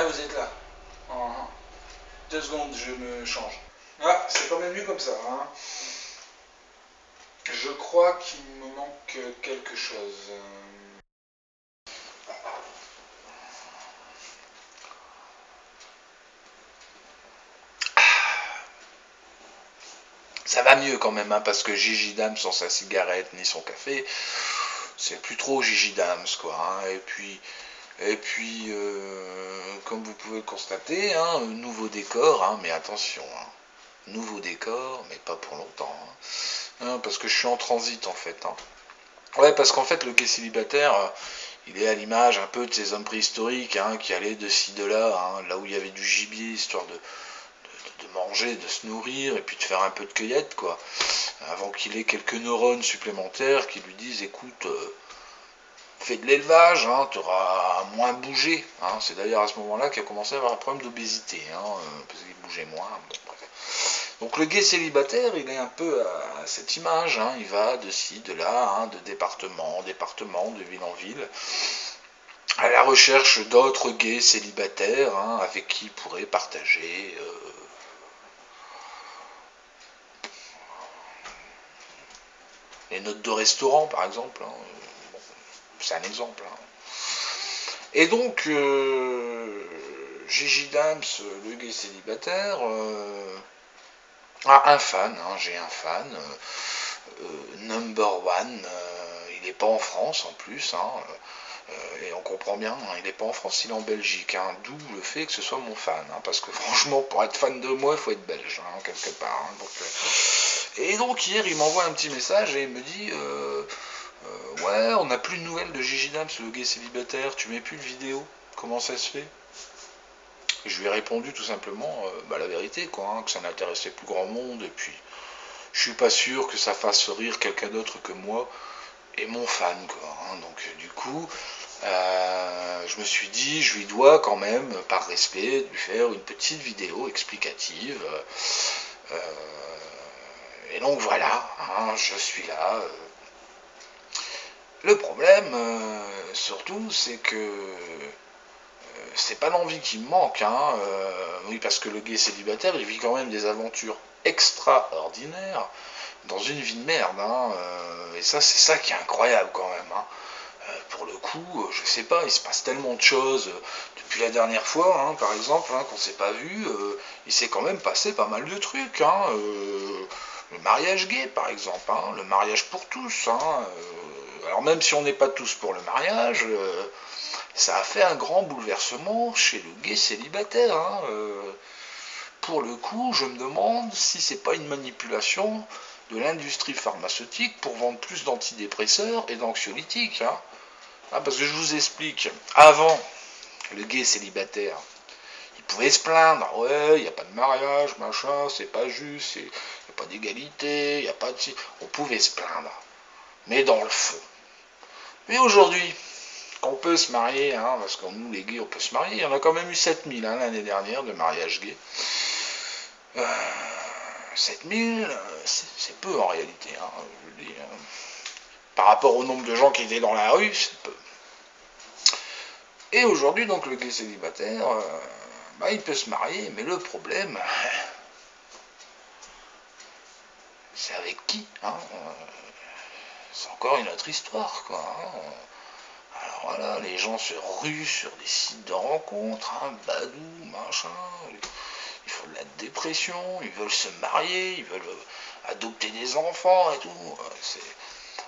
Ah, vous êtes là. Deux secondes, je me change. Ah, c'est quand même mieux comme ça. Hein. Je crois qu'il me manque quelque chose. Ça va mieux quand même, hein, parce que Gigi Dams sans sa cigarette ni son café, c'est plus trop Gigi Dams, quoi. Hein. Et puis, et puis, euh, comme vous pouvez le constater, hein, nouveau décor, hein, mais attention, hein, nouveau décor, mais pas pour longtemps, parce que je suis en transit en fait. Ouais, parce qu'en fait, le gay célibataire, euh, il est à l'image un peu de ces hommes préhistoriques qui allaient de ci, de là, là où il y avait du gibier, histoire de, de, manger, de se nourrir, et puis de faire un peu de cueillette, quoi, avant qu'il ait quelques neurones supplémentaires qui lui disent, écoute, euh, fais de l'élevage, hein, tu auras moins bougé. Hein. C'est d'ailleurs à ce moment-là qu'il a commencé à avoir un problème d'obésité, hein, euh, parce qu'il bougeait moins. Donc le gay célibataire, il est un peu à cette image, il va de ci, de là, de département en département, de ville en ville, à la recherche d'autres gays célibataires avec qui il pourrait partager euh, les notes de restaurant, par exemple c'est un exemple. Hein. Et donc, euh, Gigi Dams, le gay célibataire, euh, a un fan, hein, j'ai un fan, euh, number one, il n'est pas en France en plus, hein, et on comprend bien, il n'est pas en France, il est en Belgique, d'où le fait que ce soit mon fan, parce que franchement, pour être fan de moi, il faut être belge, quelque part. et donc hier, il m'envoie un petit message et il me dit euh, ouais, on n'a plus de nouvelles de Gigi Dams, le gay célibataire, tu mets plus de vidéo, comment ça se fait? Je lui ai répondu tout simplement, euh, bah, la vérité, quoi, hein, que ça n'intéressait plus grand monde, et puis je suis pas sûr que ça fasse rire quelqu'un d'autre que moi et mon fan, quoi. Hein. donc du coup, euh, je me suis dit, je lui dois quand même, par respect, lui faire une petite vidéo explicative. et donc voilà, hein, je suis là. Le problème, euh, surtout, c'est que euh, c'est pas l'envie qui me manque. Hein, euh, oui, parce que le gay célibataire, il vit quand même des aventures extraordinaires dans une vie de merde. Hein, et ça, c'est ça qui est incroyable quand même. Hein. pour le coup, je sais pas, il se passe tellement de choses depuis la dernière fois, hein, par exemple, qu'on s'est pas vu. il s'est quand même passé pas mal de trucs. le mariage gay, par exemple, le mariage pour tous alors même si on n'est pas tous pour le mariage, euh, ça a fait un grand bouleversement chez le gay célibataire. Hein, euh. pour le coup, je me demande si c'est pas une manipulation de l'industrie pharmaceutique pour vendre plus d'antidépresseurs et d'anxiolytiques. Hein. Ah, parce que je vous explique, avant, le gay célibataire, il pouvait se plaindre, ouais, il n'y a pas de mariage, machin, c'est pas juste, il n'y a pas d'égalité, il a pas de... On pouvait se plaindre. Mais dans le fond, mais aujourd'hui, qu'on peut se marier, hein, parce que nous les gays on peut se marier, il y en a quand même eu 7000 hein, l'année dernière de mariages gays. 7000, euh, c'est peu en réalité. Hein, par rapport au nombre de gens qui étaient dans la rue, c'est peu. Et aujourd'hui, donc le gay célibataire, euh, bah, il peut se marier, mais le problème, c'est avec qui hein, euh, c'est encore une autre histoire, quoi. Hein. Alors voilà, les gens se ruent sur des sites de rencontres, hein, badou, machin, ils font de la dépression, ils veulent se marier, ils veulent euh, adopter des enfants et tout.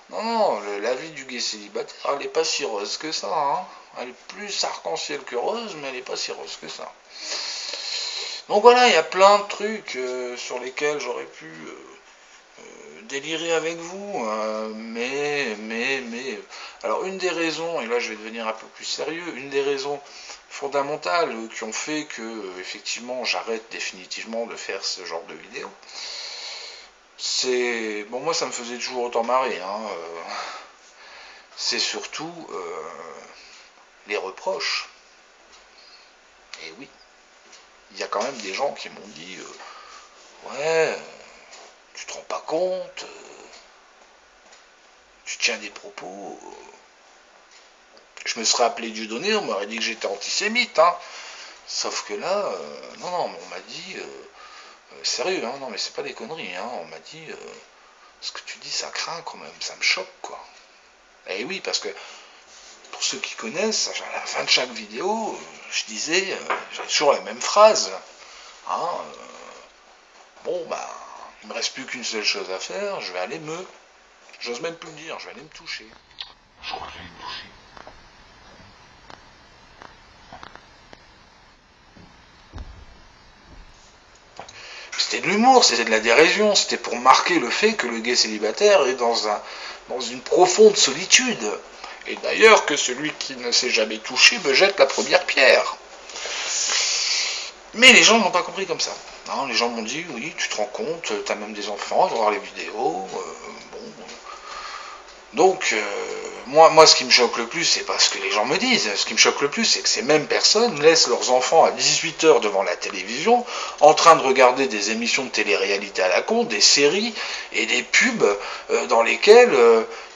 Non, non, la vie du gay célibataire, elle n'est pas si rose que ça. Hein. Elle est plus arc-en-ciel que rose, mais elle n'est pas si rose que ça. Donc voilà, il y a plein de trucs euh, sur lesquels j'aurais pu euh, délirer avec vous, euh, mais, mais, mais. Alors, une des raisons, et là je vais devenir un peu plus sérieux, une des raisons fondamentales qui ont fait que, effectivement, j'arrête définitivement de faire ce genre de vidéo, c'est. Bon, moi ça me faisait toujours autant marrer, hein, euh, c'est surtout euh, les reproches. Et oui, il y a quand même des gens qui m'ont dit Ouais tu te rends pas compte, euh, tu tiens des propos. Euh, je me serais appelé Dieudonné, on m'aurait dit que j'étais antisémite. Hein. Sauf que là, non, non, on m'a dit, sérieux, hein, non, mais c'est pas des conneries, hein, on m'a dit, ce que tu dis, ça craint quand même, ça me choque, quoi. Et oui, parce que pour ceux qui connaissent, à la fin de chaque vidéo, je disais, j'ai toujours la même phrase. Hein, bon, bah, il me reste plus qu'une seule chose à faire, je vais aller me. J'ose même plus le dire, je vais aller me toucher. Je me. C'était de l'humour, c'était de la dérision, c'était pour marquer le fait que le gay célibataire est dans, un, dans une profonde solitude. Et d'ailleurs que celui qui ne s'est jamais touché me jette la première pierre. Mais les gens n'ont pas compris comme ça. Les gens m'ont dit, oui, tu te rends compte, tu as même des enfants, ils vont voir les vidéos. Euh, bon. Donc, euh, moi, moi, ce qui me choque le plus, c'est pas ce que les gens me disent. Ce qui me choque le plus, c'est que ces mêmes personnes laissent leurs enfants à 18h devant la télévision, en train de regarder des émissions de télé-réalité à la con, des séries et des pubs euh, dans lesquelles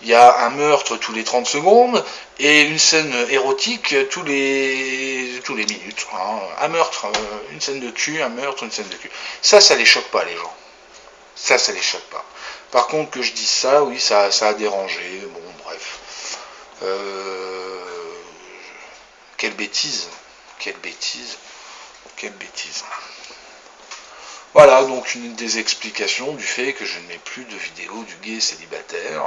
il y a un meurtre tous les 30 secondes et une scène érotique tous les, tous les minutes. Hein. Un meurtre, euh, une scène de cul, un meurtre, une scène de cul. Ça, ça les choque pas, les gens. Ça, ça les choque pas. Par contre, que je dise ça, oui, ça, a dérangé. Bon, bref. Euh, quelle bêtise. Quelle bêtise. Quelle bêtise. Voilà, donc une des explications du fait que je n'ai plus de vidéos du gay célibataire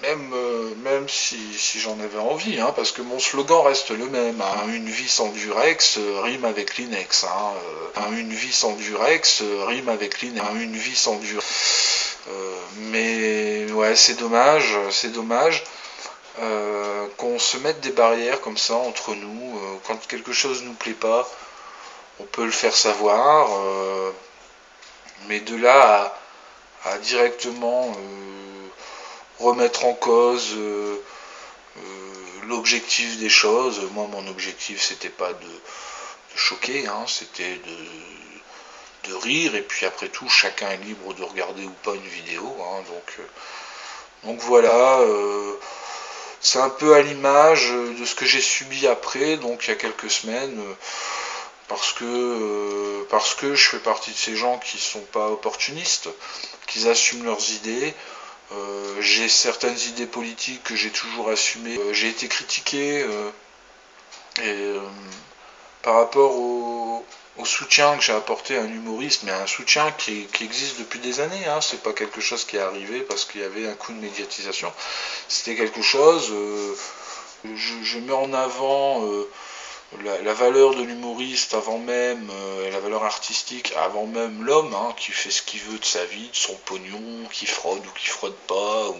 même, euh, même si, j'en avais envie, hein, parce que mon slogan reste le même. Hein. une vie sans durex euh, rime avec Linex. Hein, euh. une vie sans durex rime avec Linex. une vie sans durex. mais ouais, c'est dommage, c'est dommage qu'on se mette des barrières comme ça entre nous. quand quelque chose nous plaît pas, on peut le faire savoir. mais de là à directement remettre en cause euh, euh, l'objectif des choses. Moi, mon objectif, c'était pas de, choquer, hein, c'était de, rire. Et puis après tout, chacun est libre de regarder ou pas une vidéo. Hein, donc, euh, donc voilà. c'est un peu à l'image de ce que j'ai subi après, donc il y a quelques semaines parce que, parce que je fais partie de ces gens qui ne sont pas opportunistes, qui assument leurs idées, euh, j'ai certaines idées politiques que j'ai toujours assumées. Euh, j'ai été critiqué euh, par rapport au, soutien que j'ai apporté à un humoriste, mais un soutien qui, existe depuis des années. Hein. C'est pas quelque chose qui est arrivé parce qu'il y avait un coup de médiatisation. C'était quelque chose. je, mets en avant la, valeur de l'humoriste avant même, euh, la valeur artistique avant même l'homme, hein, qui fait ce qu'il veut de sa vie, de son pognon, qui fraude ou qui fraude pas, ou,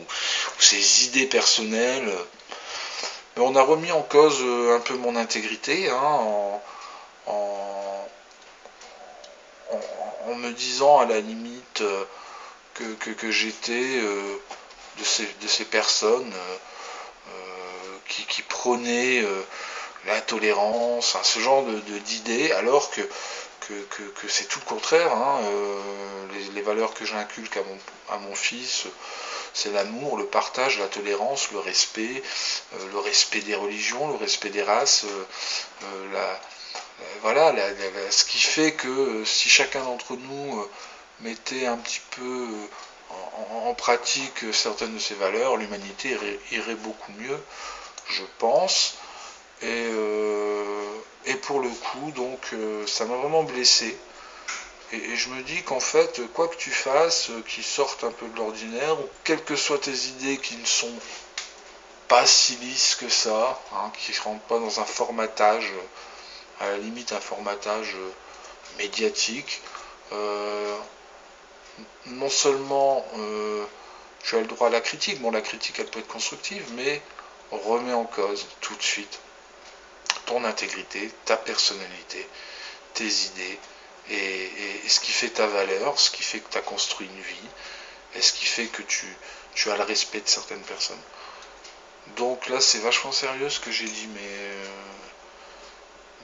ses idées personnelles. Mais on a remis en cause euh, un peu mon intégrité hein, en, me disant à la limite euh, que, j'étais de, ces, personnes qui, qui prônaient la tolérance, ce genre d'idées, de, alors que, que, c'est tout le contraire. Hein, euh, les, valeurs que j'inculque à mon, à mon fils, c'est l'amour, le partage, la tolérance, le respect, euh, le respect des religions, le respect des races, euh, la, voilà, ce qui fait que si chacun d'entre nous mettait un petit peu en, pratique certaines de ces valeurs, l'humanité irait beaucoup mieux, je pense. Euh, et, pour le coup, donc, euh, ça m'a vraiment blessé. Et, je me dis qu'en fait, quoi que tu fasses, euh, qui sortent un peu de l'ordinaire, ou quelles que soient tes idées qui ne sont pas si lisses que ça, hein, qui ne rentrent pas dans un formatage, à la limite un formatage médiatique, non seulement tu as le droit à la critique, bon la critique elle peut être constructive, mais remet en cause tout de suite ton intégrité, ta personnalité, tes idées, et, ce qui fait ta valeur, ce qui fait que tu as construit une vie, et ce qui fait que tu, tu as le respect de certaines personnes. Donc là, c'est vachement sérieux ce que j'ai dit, mais, euh,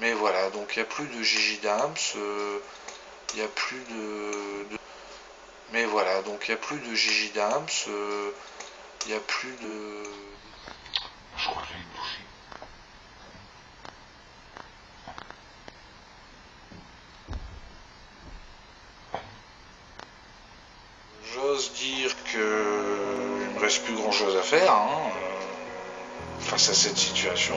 mais voilà, donc il n'y a plus de Gigi Dams, euh, il n'y a plus de, Mais voilà, donc il n'y a plus de Gigi Dams, euh, il n'y a plus de... reste plus grand chose à faire hein, euh, face à cette situation.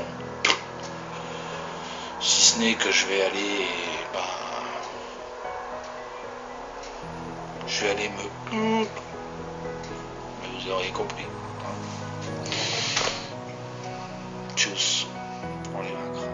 Si ce n'est que je vais aller. Bah, je vais aller me. Vous aurez compris. Tchuss. On les vaincra.